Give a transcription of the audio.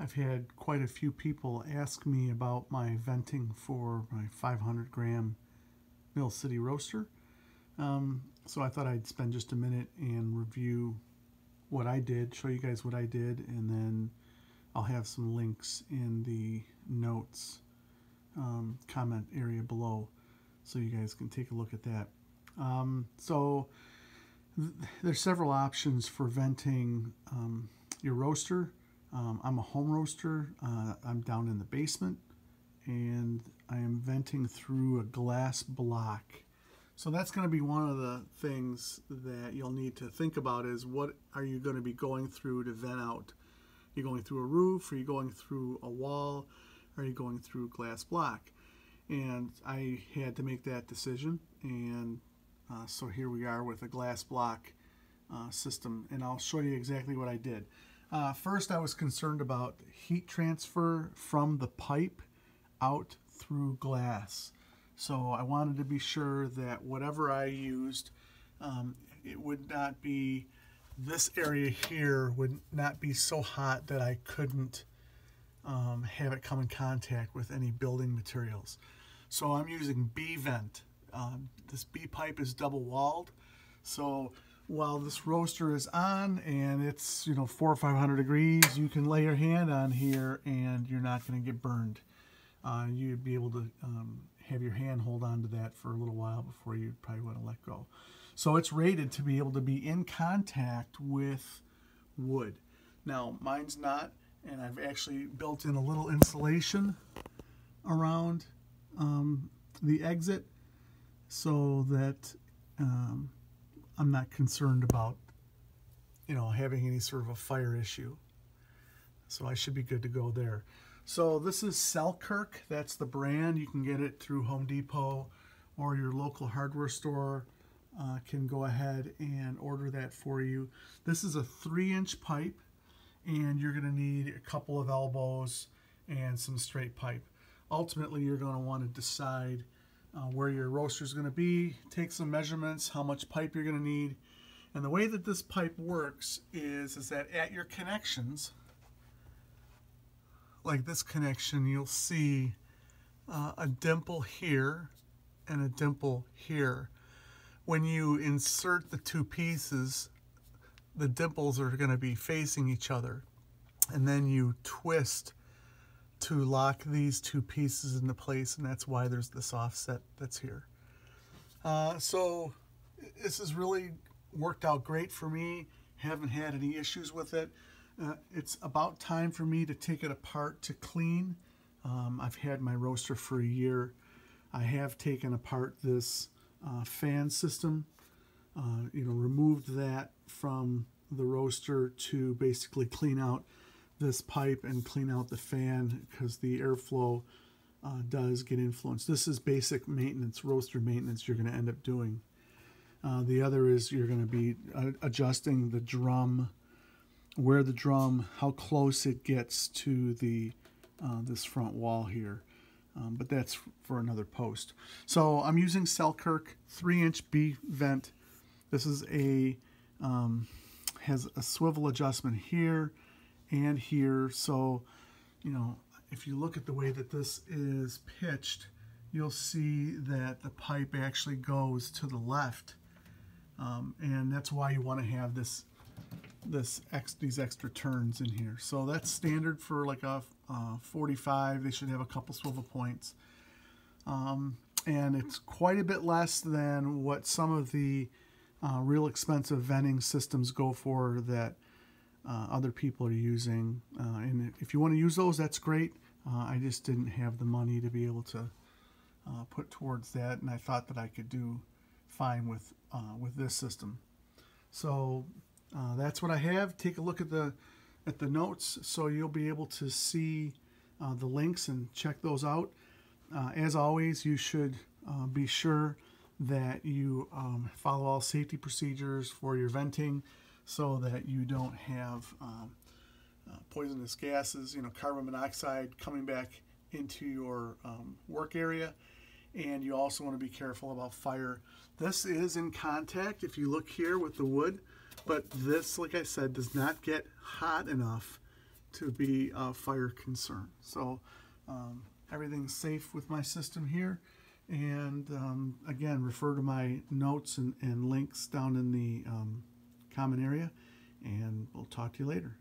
I've had quite a few people ask me about my venting for my 500 gram Mill City Roaster. Um, so I thought I'd spend just a minute and review what I did, show you guys what I did, and then I'll have some links in the notes um, comment area below so you guys can take a look at that. Um, so th there's several options for venting um, your roaster. Um, I'm a home roaster. Uh, I'm down in the basement and I am venting through a glass block. So that's going to be one of the things that you'll need to think about is what are you going to be going through to vent out? Are you going through a roof? Are you going through a wall? Are you going through glass block? And I had to make that decision. And uh, so here we are with a glass block uh, system. And I'll show you exactly what I did. Uh, first, I was concerned about heat transfer from the pipe out through glass. So I wanted to be sure that whatever I used, um, it would not be, this area here would not be so hot that I couldn't um, have it come in contact with any building materials. So I'm using B-vent. Um, this B-pipe is double walled. So while this roaster is on and it's, you know, four or 500 degrees, you can lay your hand on here and you're not going to get burned. Uh, you'd be able to um, have your hand hold on to that for a little while before you probably want to let go. So it's rated to be able to be in contact with wood. Now, mine's not, and I've actually built in a little insulation around um, the exit so that um, I'm not concerned about, you know, having any sort of a fire issue. So I should be good to go there. So this is Selkirk. That's the brand. You can get it through Home Depot or your local hardware store uh, can go ahead and order that for you. This is a three inch pipe and you're going to need a couple of elbows and some straight pipe. Ultimately, you're going to want to decide uh, where your roaster is going to be, take some measurements, how much pipe you're going to need. And the way that this pipe works is, is that at your connections, like this connection, you'll see uh, a dimple here and a dimple here. When you insert the two pieces, the dimples are going to be facing each other. And then you twist to lock these two pieces into place, and that's why there's this offset that's here. Uh, so this has really worked out great for me. Haven't had any issues with it. Uh, it's about time for me to take it apart to clean. Um, I've had my roaster for a year. I have taken apart this uh, fan system, uh, you know, removed that from the roaster to basically clean out this pipe and clean out the fan because the airflow uh, does get influenced. This is basic maintenance, roaster maintenance you're going to end up doing. Uh, the other is you're going to be uh, adjusting the drum, where the drum, how close it gets to the uh, this front wall here. Um, but that's for another post. So I'm using Selkirk 3-inch B vent. This is a um, has a swivel adjustment here and here. So, you know, if you look at the way that this is pitched, you'll see that the pipe actually goes to the left. Um, and that's why you want to have this this ex, these extra turns in here. So that's standard for like a uh, 45. They should have a couple swivel points. Um, and it's quite a bit less than what some of the uh, real expensive venting systems go for that uh, other people are using. Uh, and if you want to use those, that's great. Uh, I just didn't have the money to be able to uh, put towards that, and I thought that I could do fine with uh, with this system. So that's what I have. Take a look at the at the notes, so you'll be able to see the links and check those out. as always, you should be sure that you um, follow all safety procedures for your venting so that you don't have um, uh, poisonous gases, you know, carbon monoxide coming back into your um, work area. And you also want to be careful about fire. This is in contact, if you look here with the wood, but this, like I said, does not get hot enough to be a fire concern. So um, everything's safe with my system here. And um, again, refer to my notes and, and links down in the um, common area. And we'll talk to you later.